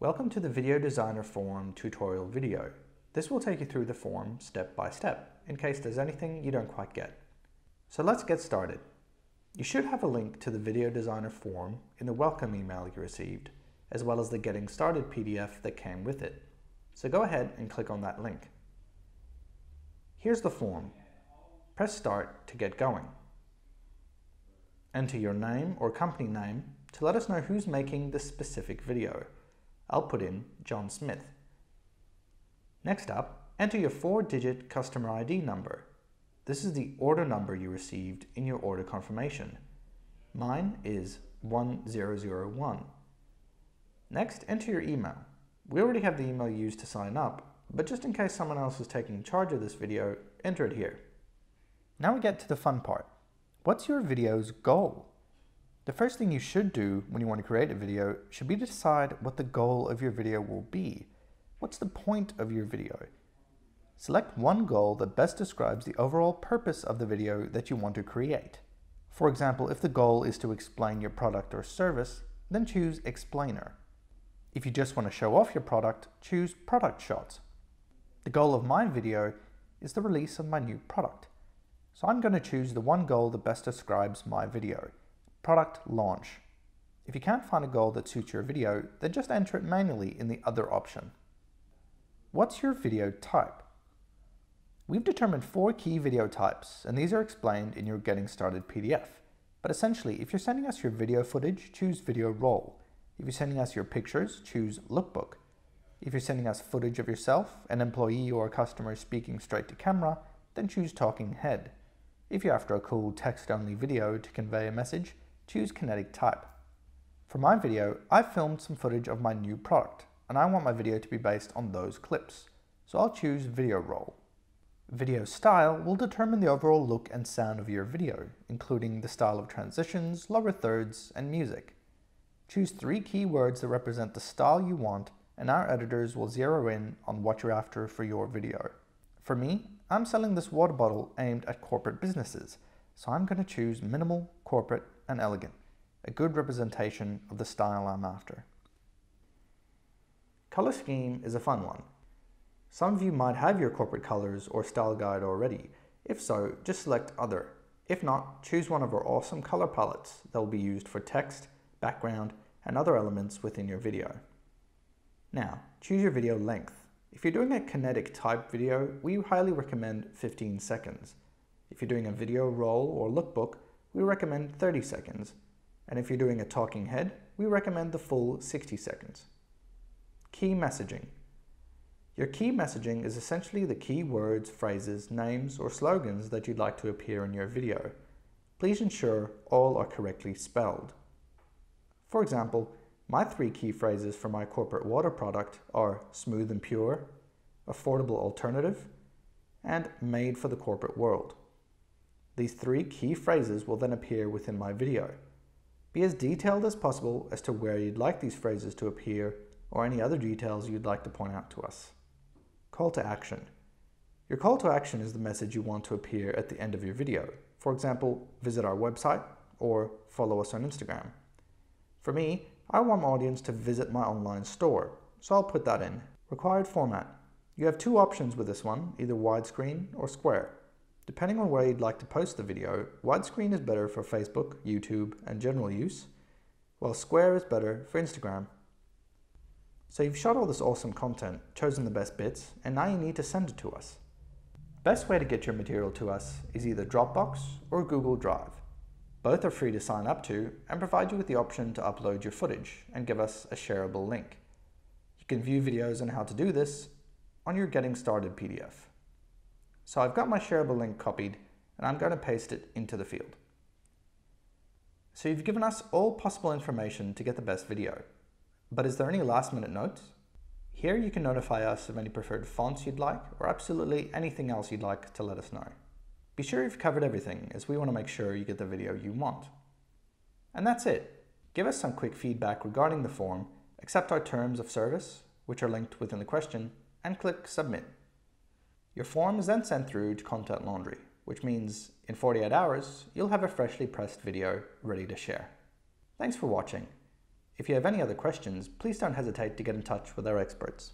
Welcome to the Video Designer Form tutorial video. This will take you through the form step by step, in case there's anything you don't quite get. So let's get started. You should have a link to the Video Designer form in the welcome email you received, as well as the Getting Started PDF that came with it. So go ahead and click on that link. Here's the form. Press Start to get going. Enter your name or company name to let us know who's making the specific video. I'll put in John Smith. Next up, enter your four-digit customer ID number. This is the order number you received in your order confirmation. Mine is 1001. Next, enter your email. We already have the email used to sign up, but just in case someone else is taking charge of this video, enter it here. Now we get to the fun part. What's your video's goal? The first thing you should do when you want to create a video should be to decide what the goal of your video will be. What's the point of your video? Select one goal that best describes the overall purpose of the video that you want to create. For example, if the goal is to explain your product or service, then choose Explainer. If you just want to show off your product, choose Product Shots. The goal of my video is the release of my new product. So I'm going to choose the one goal that best describes my video. Product launch. If you can't find a goal that suits your video, then just enter it manually in the other option. What's your video type? We've determined four key video types, and these are explained in your Getting Started PDF. But essentially, if you're sending us your video footage, choose Video Roll. If you're sending us your pictures, choose Lookbook. If you're sending us footage of yourself, an employee or a customer speaking straight to camera, then choose Talking Head. If you're after a cool text-only video to convey a message, choose kinetic type. For my video, I've filmed some footage of my new product, and I want my video to be based on those clips, so I'll choose video roll. Video style will determine the overall look and sound of your video, including the style of transitions, lower thirds, and music. Choose three keywords that represent the style you want, and our editors will zero in on what you're after for your video. For me, I'm selling this water bottle aimed at corporate businesses, so I'm going to choose minimal, corporate, and elegant, a good representation of the style I'm after. Color scheme is a fun one. Some of you might have your corporate colors or style guide already. If so, just select Other. If not, choose one of our awesome color palettes that will be used for text, background, and other elements within your video. Now, choose your video length. If you're doing a kinetic type video, we highly recommend 15 seconds. If you're doing a video roll or lookbook, we recommend 30 seconds. And if you're doing a talking head, we recommend the full 60 seconds. Key messaging. Your key messaging is essentially the key words, phrases, names, or slogans that you'd like to appear in your video. Please ensure all are correctly spelled. For example, my three key phrases for my corporate water product are smooth and pure, affordable alternative, and made for the corporate world. These three key phrases will then appear within my video. Be as detailed as possible as to where you'd like these phrases to appear or any other details you'd like to point out to us. Call to action. Your call to action is the message you want to appear at the end of your video. For example, visit our website or follow us on Instagram. For me, I want my audience to visit my online store, so I'll put that in. Required format. You have two options with this one, either widescreen or square. Depending on where you'd like to post the video, widescreen is better for Facebook, YouTube, and general use, while square is better for Instagram. So you've shot all this awesome content, chosen the best bits, and now you need to send it to us. Best way to get your material to us is either Dropbox or Google Drive. Both are free to sign up to and provide you with the option to upload your footage and give us a shareable link. You can view videos on how to do this on your Getting Started PDF. So I've got my shareable link copied and I'm going to paste it into the field. So you've given us all possible information to get the best video. But is there any last minute notes? Here you can notify us of any preferred fonts you'd like or absolutely anything else you'd like to let us know. Be sure you've covered everything as we want to make sure you get the video you want. And that's it. Give us some quick feedback regarding the form, accept our terms of service, which are linked within the question, and click Submit. Your form is then sent through to Content Laundry, which means in 48 hours, you'll have a freshly pressed video ready to share. Thanks for watching. If you have any other questions, please don't hesitate to get in touch with our experts.